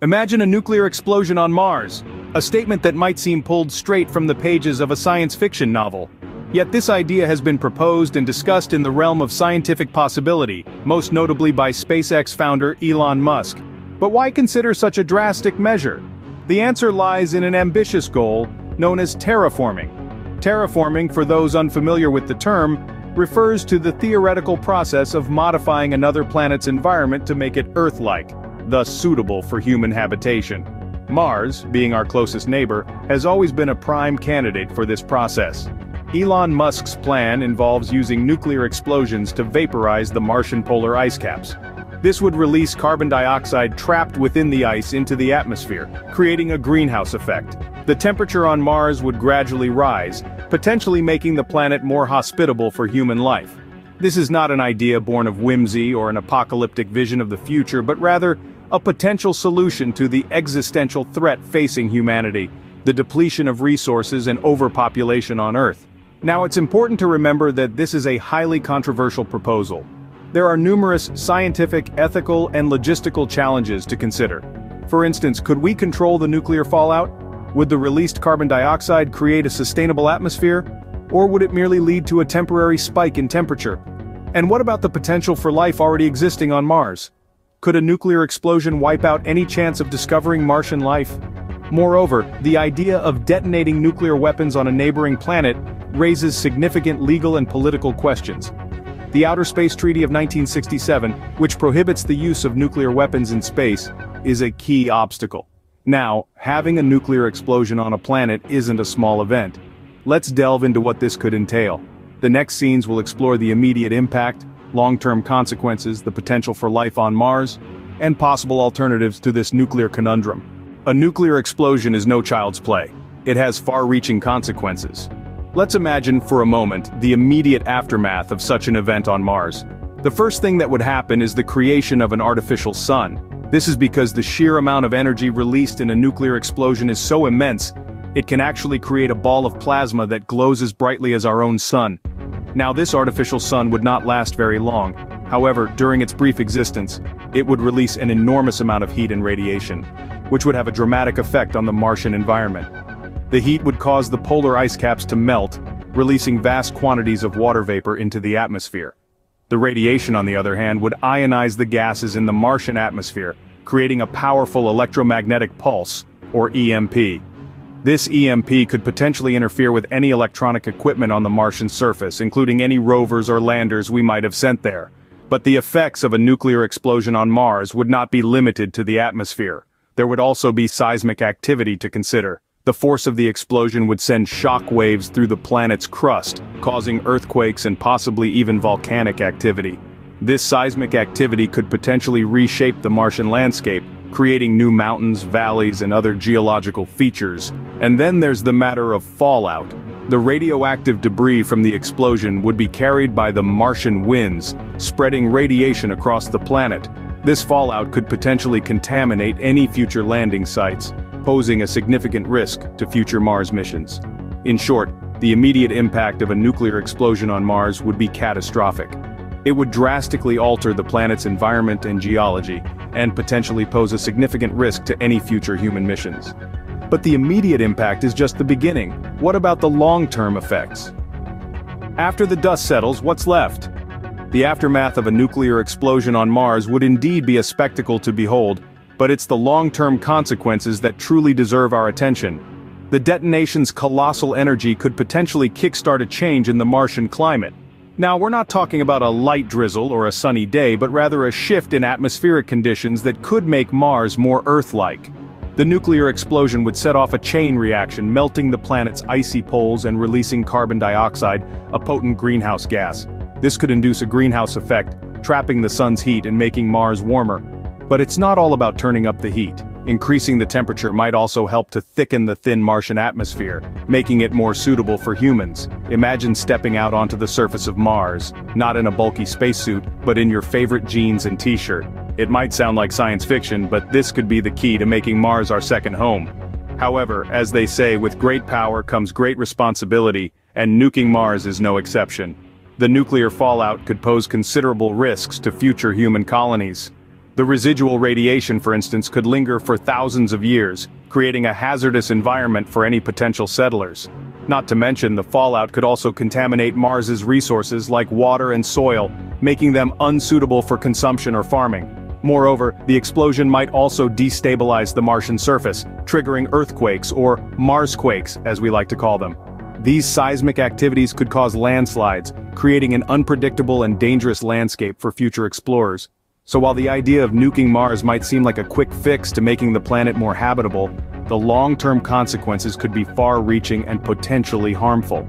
Imagine a nuclear explosion on Mars, a statement that might seem pulled straight from the pages of a science fiction novel. Yet this idea has been proposed and discussed in the realm of scientific possibility, most notably by SpaceX founder Elon Musk. But why consider such a drastic measure? The answer lies in an ambitious goal, known as terraforming. Terraforming, for those unfamiliar with the term, refers to the theoretical process of modifying another planet's environment to make it Earth-like, thus suitable for human habitation. Mars, being our closest neighbor, has always been a prime candidate for this process. Elon Musk's plan involves using nuclear explosions to vaporize the Martian polar ice caps. This would release carbon dioxide trapped within the ice into the atmosphere, creating a greenhouse effect. The temperature on Mars would gradually rise, potentially making the planet more hospitable for human life. This is not an idea born of whimsy or an apocalyptic vision of the future but rather, a potential solution to the existential threat facing humanity, the depletion of resources and overpopulation on Earth. Now it's important to remember that this is a highly controversial proposal. There are numerous scientific, ethical, and logistical challenges to consider. For instance, could we control the nuclear fallout? Would the released carbon dioxide create a sustainable atmosphere? Or would it merely lead to a temporary spike in temperature? And what about the potential for life already existing on Mars? Could a nuclear explosion wipe out any chance of discovering Martian life? Moreover, the idea of detonating nuclear weapons on a neighboring planet raises significant legal and political questions. The Outer Space Treaty of 1967, which prohibits the use of nuclear weapons in space, is a key obstacle. Now, having a nuclear explosion on a planet isn't a small event. Let's delve into what this could entail. The next scenes will explore the immediate impact, long-term consequences, the potential for life on Mars, and possible alternatives to this nuclear conundrum. A nuclear explosion is no child's play. It has far-reaching consequences. Let's imagine for a moment the immediate aftermath of such an event on Mars. The first thing that would happen is the creation of an artificial sun. This is because the sheer amount of energy released in a nuclear explosion is so immense, it can actually create a ball of plasma that glows as brightly as our own sun. Now this artificial sun would not last very long, however, during its brief existence, it would release an enormous amount of heat and radiation, which would have a dramatic effect on the Martian environment. The heat would cause the polar ice caps to melt, releasing vast quantities of water vapor into the atmosphere. The radiation on the other hand would ionize the gases in the Martian atmosphere, creating a powerful electromagnetic pulse, or EMP. This EMP could potentially interfere with any electronic equipment on the Martian surface, including any rovers or landers we might have sent there. But the effects of a nuclear explosion on Mars would not be limited to the atmosphere. There would also be seismic activity to consider. The force of the explosion would send shock waves through the planet's crust, causing earthquakes and possibly even volcanic activity. This seismic activity could potentially reshape the Martian landscape, creating new mountains, valleys, and other geological features. And then there's the matter of fallout. The radioactive debris from the explosion would be carried by the Martian winds, spreading radiation across the planet. This fallout could potentially contaminate any future landing sites, posing a significant risk to future Mars missions. In short, the immediate impact of a nuclear explosion on Mars would be catastrophic. It would drastically alter the planet's environment and geology, and potentially pose a significant risk to any future human missions. But the immediate impact is just the beginning. What about the long-term effects? After the dust settles, what's left? The aftermath of a nuclear explosion on Mars would indeed be a spectacle to behold, but it's the long-term consequences that truly deserve our attention. The detonation's colossal energy could potentially kickstart a change in the Martian climate. Now we're not talking about a light drizzle or a sunny day but rather a shift in atmospheric conditions that could make Mars more Earth-like. The nuclear explosion would set off a chain reaction melting the planet's icy poles and releasing carbon dioxide, a potent greenhouse gas. This could induce a greenhouse effect, trapping the sun's heat and making Mars warmer, but it's not all about turning up the heat. Increasing the temperature might also help to thicken the thin Martian atmosphere, making it more suitable for humans. Imagine stepping out onto the surface of Mars, not in a bulky spacesuit, but in your favorite jeans and t-shirt. It might sound like science fiction, but this could be the key to making Mars our second home. However, as they say, with great power comes great responsibility, and nuking Mars is no exception. The nuclear fallout could pose considerable risks to future human colonies. The residual radiation, for instance, could linger for thousands of years, creating a hazardous environment for any potential settlers. Not to mention the fallout could also contaminate Mars's resources like water and soil, making them unsuitable for consumption or farming. Moreover, the explosion might also destabilize the Martian surface, triggering earthquakes or Marsquakes, as we like to call them. These seismic activities could cause landslides, creating an unpredictable and dangerous landscape for future explorers. So while the idea of nuking Mars might seem like a quick fix to making the planet more habitable, the long-term consequences could be far-reaching and potentially harmful.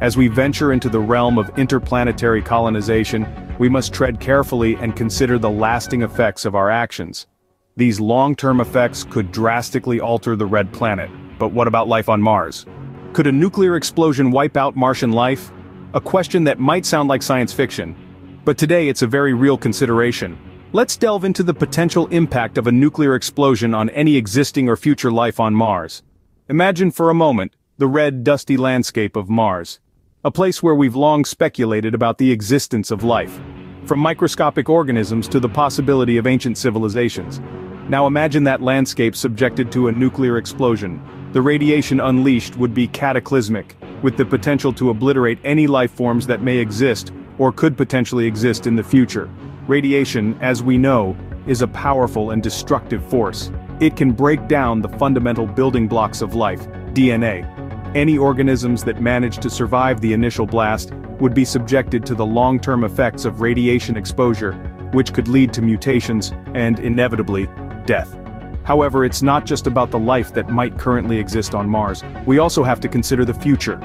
As we venture into the realm of interplanetary colonization, we must tread carefully and consider the lasting effects of our actions. These long-term effects could drastically alter the Red Planet, but what about life on Mars? Could a nuclear explosion wipe out Martian life? A question that might sound like science fiction. But today it's a very real consideration. Let's delve into the potential impact of a nuclear explosion on any existing or future life on Mars. Imagine for a moment, the red dusty landscape of Mars. A place where we've long speculated about the existence of life. From microscopic organisms to the possibility of ancient civilizations. Now imagine that landscape subjected to a nuclear explosion. The radiation unleashed would be cataclysmic, with the potential to obliterate any life forms that may exist, or could potentially exist in the future. Radiation, as we know, is a powerful and destructive force. It can break down the fundamental building blocks of life, DNA. Any organisms that manage to survive the initial blast would be subjected to the long-term effects of radiation exposure, which could lead to mutations and, inevitably, death. However, it's not just about the life that might currently exist on Mars, we also have to consider the future.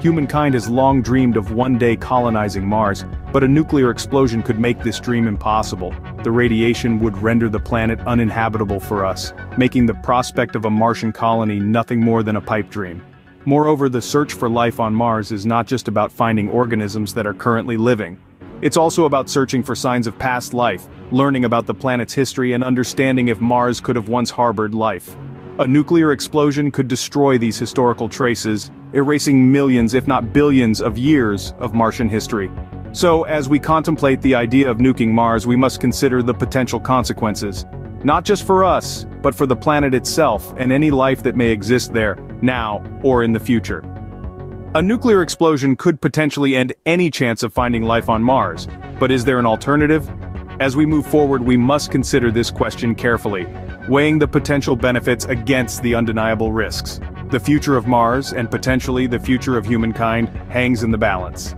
Humankind has long dreamed of one day colonizing Mars, but a nuclear explosion could make this dream impossible. The radiation would render the planet uninhabitable for us, making the prospect of a Martian colony nothing more than a pipe dream. Moreover the search for life on Mars is not just about finding organisms that are currently living. It's also about searching for signs of past life, learning about the planet's history and understanding if Mars could have once harbored life. A nuclear explosion could destroy these historical traces, erasing millions if not billions of years of Martian history. So, as we contemplate the idea of nuking Mars we must consider the potential consequences. Not just for us, but for the planet itself and any life that may exist there, now, or in the future. A nuclear explosion could potentially end any chance of finding life on Mars, but is there an alternative? As we move forward we must consider this question carefully, weighing the potential benefits against the undeniable risks. The future of Mars, and potentially the future of humankind, hangs in the balance.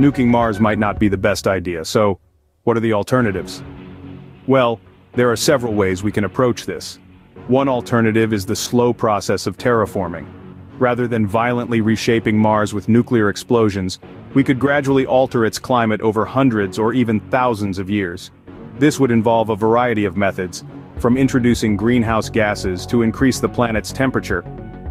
Nuking Mars might not be the best idea, so, what are the alternatives? Well, there are several ways we can approach this. One alternative is the slow process of terraforming. Rather than violently reshaping Mars with nuclear explosions, we could gradually alter its climate over hundreds or even thousands of years. This would involve a variety of methods, from introducing greenhouse gases to increase the planet's temperature,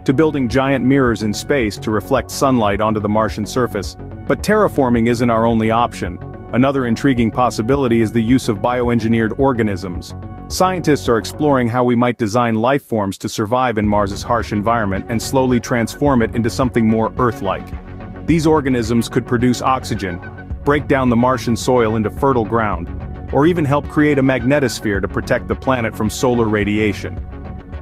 to building giant mirrors in space to reflect sunlight onto the Martian surface. But terraforming isn't our only option. Another intriguing possibility is the use of bioengineered organisms. Scientists are exploring how we might design life forms to survive in Mars's harsh environment and slowly transform it into something more Earth-like. These organisms could produce oxygen, break down the Martian soil into fertile ground, or even help create a magnetosphere to protect the planet from solar radiation.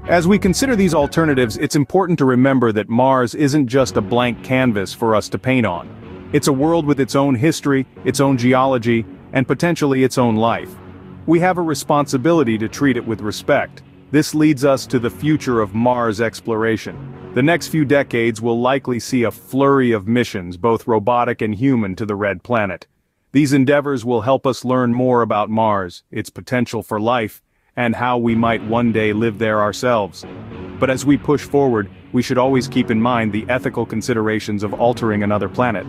As we consider these alternatives it's important to remember that Mars isn't just a blank canvas for us to paint on. It's a world with its own history, its own geology, and potentially its own life. We have a responsibility to treat it with respect. This leads us to the future of Mars exploration. The next few decades will likely see a flurry of missions both robotic and human to the Red Planet. These endeavors will help us learn more about Mars, its potential for life, and how we might one day live there ourselves. But as we push forward, we should always keep in mind the ethical considerations of altering another planet.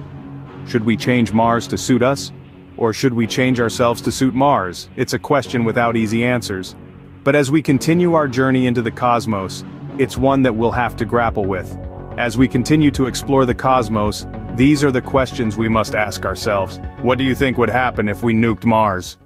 Should we change Mars to suit us? Or should we change ourselves to suit Mars? It's a question without easy answers. But as we continue our journey into the cosmos, it's one that we'll have to grapple with. As we continue to explore the cosmos, these are the questions we must ask ourselves. What do you think would happen if we nuked Mars?